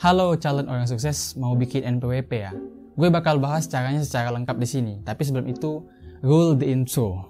Halo calon orang sukses mau bikin NPWP ya? Gue bakal bahas caranya secara lengkap di sini. Tapi sebelum itu, rule the intro.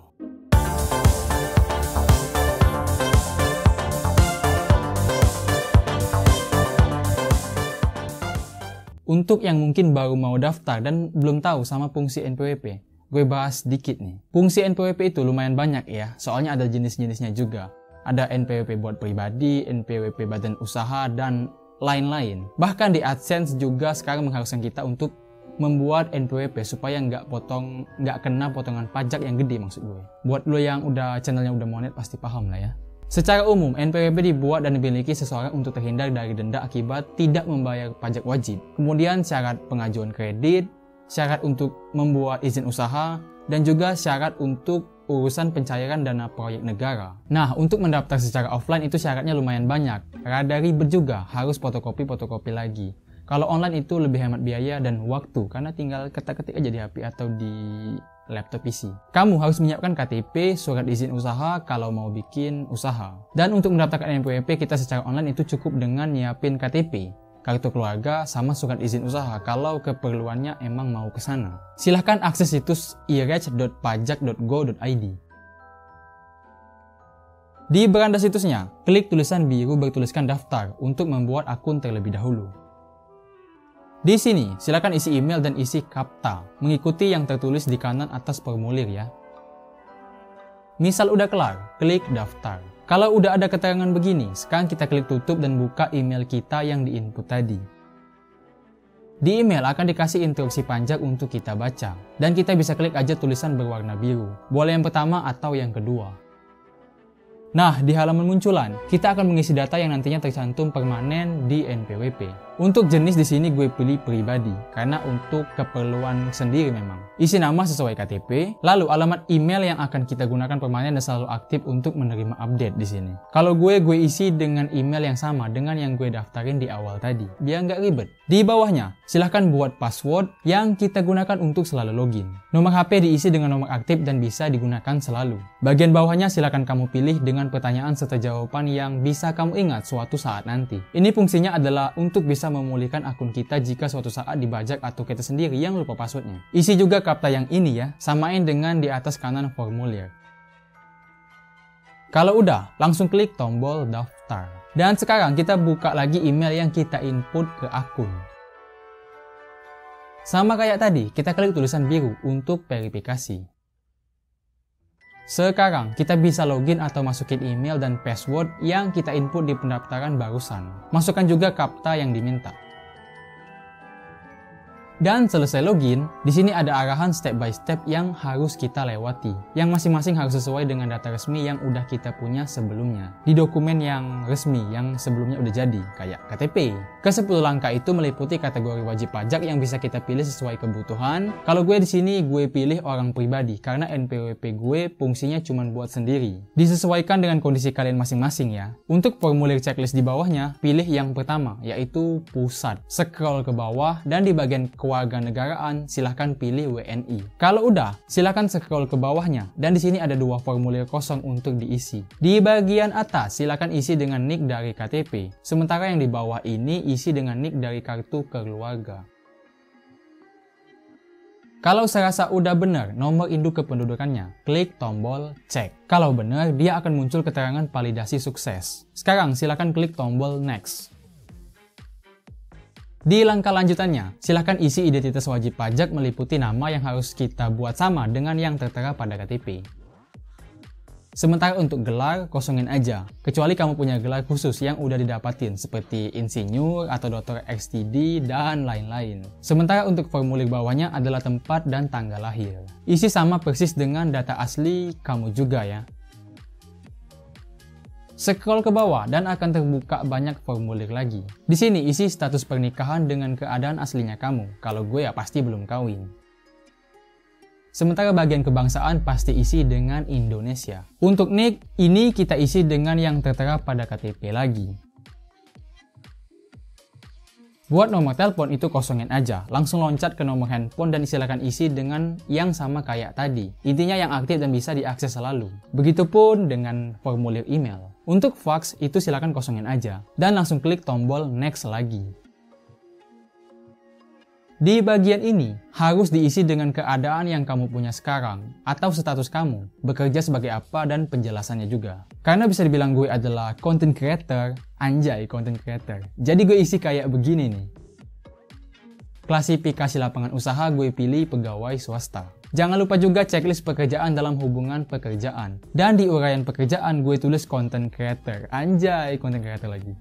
Untuk yang mungkin baru mau daftar dan belum tahu sama fungsi NPWP, gue bahas dikit nih. Fungsi NPWP itu lumayan banyak ya, soalnya ada jenis-jenisnya juga. Ada NPWP buat pribadi, NPWP badan usaha, dan lain-lain. Bahkan di AdSense juga sekarang mengharuskan kita untuk membuat NPWP supaya nggak potong nggak kena potongan pajak yang gede maksud gue. Buat lo yang udah channelnya udah monet pasti paham lah ya. Secara umum, NPWP dibuat dan dimiliki seseorang untuk terhindar dari denda akibat tidak membayar pajak wajib. Kemudian syarat pengajuan kredit, syarat untuk membuat izin usaha, dan juga syarat untuk urusan pencairan dana proyek negara. Nah, untuk mendaftar secara offline itu syaratnya lumayan banyak. Rada ribet juga, harus fotokopi-fotokopi lagi. Kalau online itu lebih hemat biaya dan waktu karena tinggal ketik-ketik aja di HP atau di laptop PC. Kamu harus menyiapkan KTP, surat izin usaha kalau mau bikin usaha. Dan untuk mendaftarkan NPWP kita secara online itu cukup dengan nyiapin KTP kartu keluarga, sama surat izin usaha kalau keperluannya emang mau ke sana. Silahkan akses situs irech.pajak.go.id. Di beranda situsnya, klik tulisan biru bertuliskan daftar untuk membuat akun terlebih dahulu. Di sini, silakan isi email dan isi kapta, mengikuti yang tertulis di kanan atas formulir ya. Misal udah kelar, klik daftar. Kalau udah ada keterangan begini, sekarang kita klik tutup dan buka email kita yang diinput tadi. Di email akan dikasih instruksi panjang untuk kita baca, dan kita bisa klik aja tulisan berwarna biru. Boleh yang pertama atau yang kedua. Nah, di halaman munculan, kita akan mengisi data yang nantinya tercantum permanen di NPWP. Untuk jenis di sini gue pilih pribadi karena untuk keperluan sendiri memang. Isi nama sesuai KTP, lalu alamat email yang akan kita gunakan permanen dan selalu aktif untuk menerima update di sini. Kalau gue gue isi dengan email yang sama dengan yang gue daftarin di awal tadi, biar nggak ribet. Di bawahnya, silahkan buat password yang kita gunakan untuk selalu login. Nomor HP diisi dengan nomor aktif dan bisa digunakan selalu. Bagian bawahnya silahkan kamu pilih dengan pertanyaan serta jawaban yang bisa kamu ingat suatu saat nanti. Ini fungsinya adalah untuk bisa memulihkan akun kita jika suatu saat dibajak atau kita sendiri yang lupa passwordnya. Isi juga kapta yang ini ya, samain dengan di atas kanan formulir. Kalau udah, langsung klik tombol daftar. Dan sekarang kita buka lagi email yang kita input ke akun. Sama kayak tadi, kita klik tulisan biru untuk verifikasi. Sekarang, kita bisa login atau masukin email dan password yang kita input di pendaftaran barusan. Masukkan juga kapta yang diminta. Dan selesai login, di sini ada arahan step by step yang harus kita lewati. Yang masing-masing harus sesuai dengan data resmi yang udah kita punya sebelumnya. Di dokumen yang resmi yang sebelumnya udah jadi, kayak KTP. Ke-10 langkah itu meliputi kategori wajib pajak yang bisa kita pilih sesuai kebutuhan. Kalau gue di sini gue pilih orang pribadi karena NPWP gue fungsinya cuma buat sendiri. Disesuaikan dengan kondisi kalian masing-masing ya. Untuk formulir checklist di bawahnya, pilih yang pertama yaitu pusat. Scroll ke bawah dan di bagian kewarganegaraan silahkan pilih WNI. Kalau udah, silahkan scroll ke bawahnya dan di sini ada dua formulir kosong untuk diisi. Di bagian atas silahkan isi dengan nick dari KTP, sementara yang di bawah ini isi dengan nick dari kartu keluarga. Kalau serasa udah benar nomor induk kependudukannya, klik tombol cek. Kalau benar, dia akan muncul keterangan validasi sukses. Sekarang silahkan klik tombol next. Di langkah lanjutannya, silahkan isi identitas wajib pajak meliputi nama yang harus kita buat sama dengan yang tertera pada KTP. Sementara untuk gelar, kosongin aja, kecuali kamu punya gelar khusus yang udah didapatin seperti insinyur atau dokter XTD dan lain-lain. Sementara untuk formulir bawahnya adalah tempat dan tanggal lahir. Isi sama persis dengan data asli kamu juga ya. Scroll ke bawah dan akan terbuka banyak formulir lagi. Di sini isi status pernikahan dengan keadaan aslinya kamu. Kalau gue ya pasti belum kawin. Sementara bagian kebangsaan pasti isi dengan Indonesia. Untuk nick, ini kita isi dengan yang tertera pada KTP lagi. Buat nomor telepon itu kosongin aja, langsung loncat ke nomor handphone dan silakan isi dengan yang sama kayak tadi. Intinya yang aktif dan bisa diakses selalu. Begitupun dengan formulir email. Untuk fax itu silakan kosongin aja dan langsung klik tombol next lagi. Di bagian ini, harus diisi dengan keadaan yang kamu punya sekarang, atau status kamu, bekerja sebagai apa dan penjelasannya juga. Karena bisa dibilang gue adalah content creator, anjay content creator. Jadi gue isi kayak begini nih. Klasifikasi lapangan usaha gue pilih pegawai swasta. Jangan lupa juga checklist pekerjaan dalam hubungan pekerjaan. Dan di uraian pekerjaan gue tulis content creator. Anjay, content creator lagi.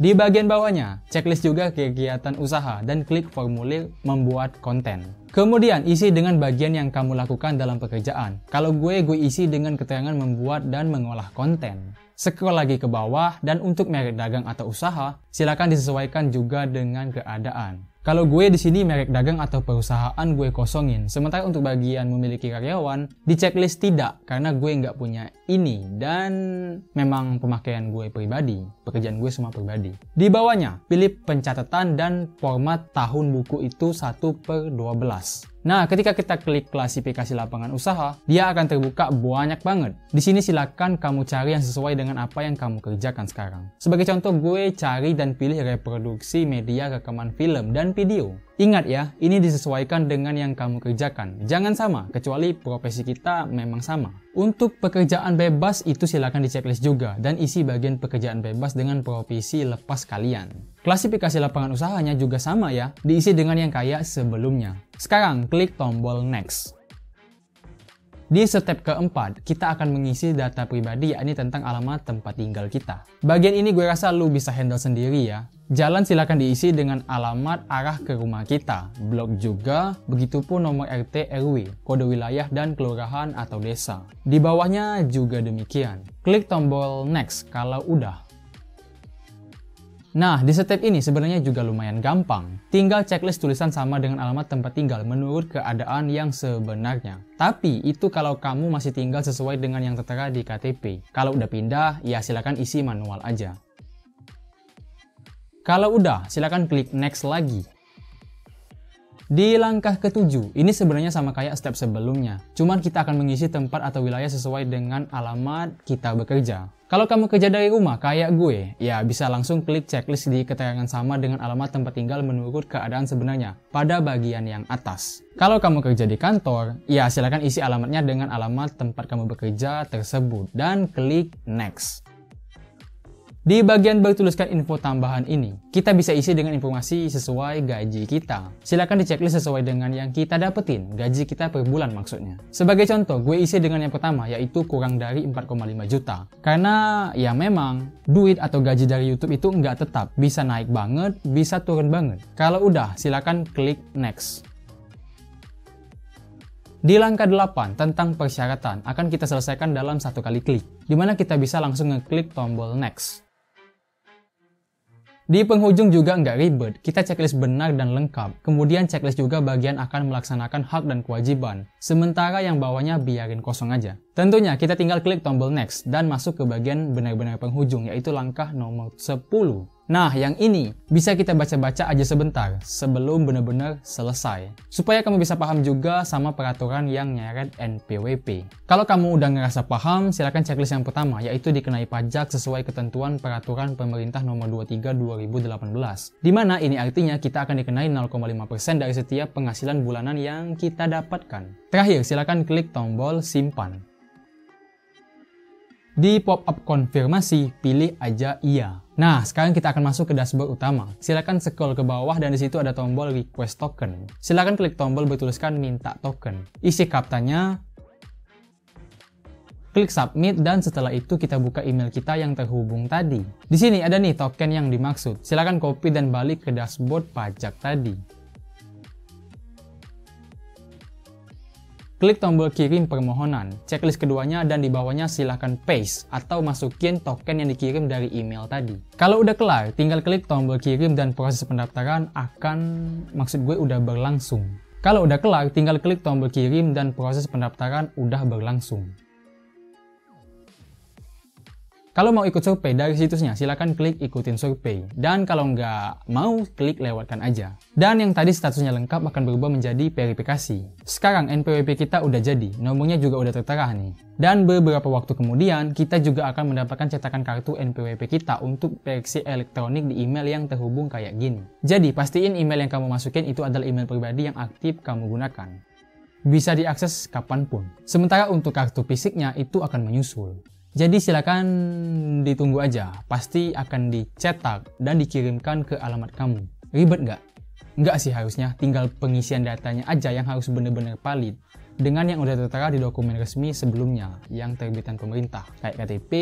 Di bagian bawahnya, checklist juga kegiatan usaha dan klik formulir membuat konten. Kemudian isi dengan bagian yang kamu lakukan dalam pekerjaan. Kalau gue, gue isi dengan keterangan membuat dan mengolah konten. Scroll lagi ke bawah dan untuk merek dagang atau usaha, silakan disesuaikan juga dengan keadaan. Kalau gue di sini merek dagang atau perusahaan gue kosongin, sementara untuk bagian memiliki karyawan di checklist tidak karena gue nggak punya ini dan memang pemakaian gue pribadi, pekerjaan gue semua pribadi. Di bawahnya pilih pencatatan dan format tahun buku itu 1 per 12. Nah, ketika kita klik klasifikasi lapangan usaha, dia akan terbuka banyak banget. Di sini silakan kamu cari yang sesuai dengan apa yang kamu kerjakan sekarang. Sebagai contoh, gue cari dan pilih reproduksi media rekaman film dan video. Ingat ya, ini disesuaikan dengan yang kamu kerjakan. Jangan sama, kecuali profesi kita memang sama. Untuk pekerjaan bebas itu silakan di checklist juga dan isi bagian pekerjaan bebas dengan profesi lepas kalian. Klasifikasi lapangan usahanya juga sama ya, diisi dengan yang kayak sebelumnya. Sekarang klik tombol next. Di step keempat, kita akan mengisi data pribadi yakni tentang alamat tempat tinggal kita. Bagian ini gue rasa lu bisa handle sendiri ya. Jalan silakan diisi dengan alamat arah ke rumah kita, blog juga, begitupun nomor RT RW, kode wilayah dan kelurahan atau desa. Di bawahnya juga demikian. Klik tombol next kalau udah. Nah, di step ini sebenarnya juga lumayan gampang. Tinggal checklist tulisan sama dengan alamat tempat tinggal menurut keadaan yang sebenarnya. Tapi itu kalau kamu masih tinggal sesuai dengan yang tertera di KTP. Kalau udah pindah, ya silakan isi manual aja. Kalau udah, silakan klik next lagi. Di langkah ketujuh, ini sebenarnya sama kayak step sebelumnya. Cuman kita akan mengisi tempat atau wilayah sesuai dengan alamat kita bekerja. Kalau kamu kerja dari rumah kayak gue, ya bisa langsung klik checklist di keterangan sama dengan alamat tempat tinggal menurut keadaan sebenarnya pada bagian yang atas. Kalau kamu kerja di kantor, ya silakan isi alamatnya dengan alamat tempat kamu bekerja tersebut dan klik next. Di bagian bertuliskan info tambahan ini, kita bisa isi dengan informasi sesuai gaji kita. Silakan diceklis sesuai dengan yang kita dapetin, gaji kita per bulan maksudnya. Sebagai contoh, gue isi dengan yang pertama yaitu kurang dari 4,5 juta. Karena ya memang duit atau gaji dari YouTube itu nggak tetap, bisa naik banget, bisa turun banget. Kalau udah, silakan klik next. Di langkah 8 tentang persyaratan akan kita selesaikan dalam satu kali klik, di mana kita bisa langsung ngeklik tombol next. Di penghujung juga nggak ribet, kita checklist benar dan lengkap. Kemudian checklist juga bagian akan melaksanakan hak dan kewajiban. Sementara yang bawahnya biarin kosong aja. Tentunya kita tinggal klik tombol next dan masuk ke bagian benar-benar penghujung yaitu langkah nomor 10. Nah, yang ini bisa kita baca-baca aja sebentar sebelum benar-benar selesai. Supaya kamu bisa paham juga sama peraturan yang nyeret NPWP. Kalau kamu udah ngerasa paham, silakan checklist yang pertama, yaitu dikenai pajak sesuai ketentuan peraturan pemerintah nomor 23 2018. Di mana ini artinya kita akan dikenai 0,5% dari setiap penghasilan bulanan yang kita dapatkan. Terakhir, silakan klik tombol simpan. Di pop-up konfirmasi, pilih aja iya. Nah, sekarang kita akan masuk ke dashboard utama. Silakan scroll ke bawah dan di situ ada tombol request token. Silakan klik tombol bertuliskan minta token. Isi kaptanya, klik submit dan setelah itu kita buka email kita yang terhubung tadi. Di sini ada nih token yang dimaksud. Silakan copy dan balik ke dashboard pajak tadi. Klik tombol kirim permohonan, checklist keduanya dan di bawahnya silahkan paste atau masukin token yang dikirim dari email tadi. Kalau udah kelar, tinggal klik tombol kirim dan proses pendaftaran akan, maksud gue udah berlangsung. Kalau udah kelar, tinggal klik tombol kirim dan proses pendaftaran udah berlangsung. Kalau mau ikut survei dari situsnya, silakan klik ikutin survei. Dan kalau nggak mau, klik lewatkan aja. Dan yang tadi statusnya lengkap akan berubah menjadi verifikasi. Sekarang NPWP kita udah jadi, nomornya juga udah tertera nih. Dan beberapa waktu kemudian, kita juga akan mendapatkan cetakan kartu NPWP kita untuk versi elektronik di email yang terhubung kayak gini. Jadi, pastiin email yang kamu masukin itu adalah email pribadi yang aktif kamu gunakan. Bisa diakses kapan pun. Sementara untuk kartu fisiknya itu akan menyusul. Jadi silakan ditunggu aja, pasti akan dicetak dan dikirimkan ke alamat kamu. Ribet nggak? Nggak sih harusnya, tinggal pengisian datanya aja yang harus benar-benar valid dengan yang udah tertera di dokumen resmi sebelumnya yang terbitan pemerintah kayak KTP,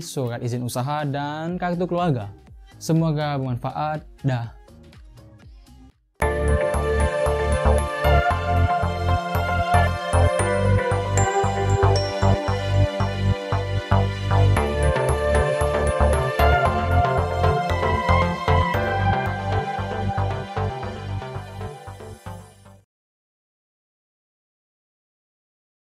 surat izin usaha, dan kartu keluarga. Semoga bermanfaat. Dah.